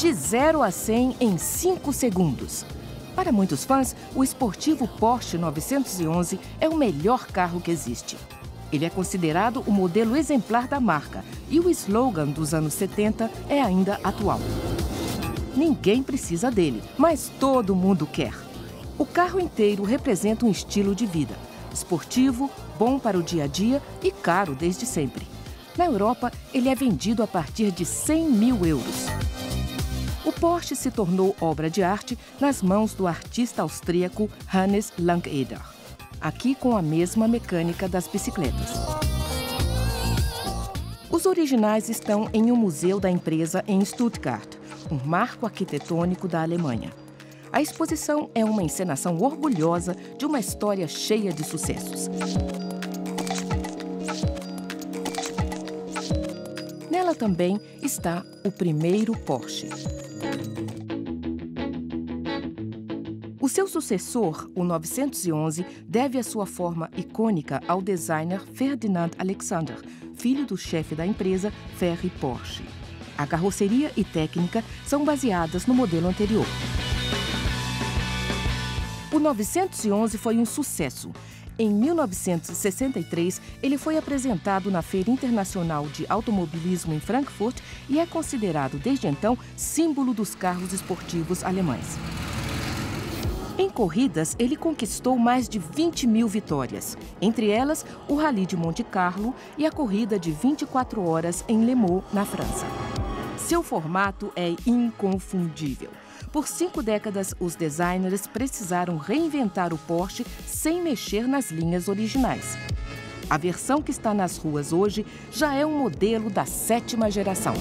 De 0 a 100 em 5 segundos. Para muitos fãs, o esportivo Porsche 911 é o melhor carro que existe. Ele é considerado o modelo exemplar da marca e o slogan dos anos 70 é ainda atual. Ninguém precisa dele, mas todo mundo quer. O carro inteiro representa um estilo de vida. Esportivo, bom para o dia a dia e caro desde sempre. Na Europa, ele é vendido a partir de 100 mil euros. Porsche se tornou obra de arte nas mãos do artista austríaco Hannes Langeder, aqui com a mesma mecânica das bicicletas. Os originais estão em um museu da empresa em Stuttgart, um marco arquitetônico da Alemanha. A exposição é uma encenação orgulhosa de uma história cheia de sucessos. Também está o primeiro Porsche. O seu sucessor, o 911, deve a sua forma icônica ao designer Ferdinand Alexander, filho do chefe da empresa Ferry Porsche. A carroceria e técnica são baseadas no modelo anterior. O 911 foi um sucesso. Em 1963, ele foi apresentado na Feira Internacional de Automobilismo em Frankfurt e é considerado, desde então, símbolo dos carros esportivos alemães. Em corridas, ele conquistou mais de 20 mil vitórias, entre elas o Rally de Monte Carlo e a corrida de 24 horas em Le Mans, na França. Seu formato é inconfundível. Por cinco décadas, os designers precisaram reinventar o Porsche sem mexer nas linhas originais. A versão que está nas ruas hoje já é um modelo da sétima geração.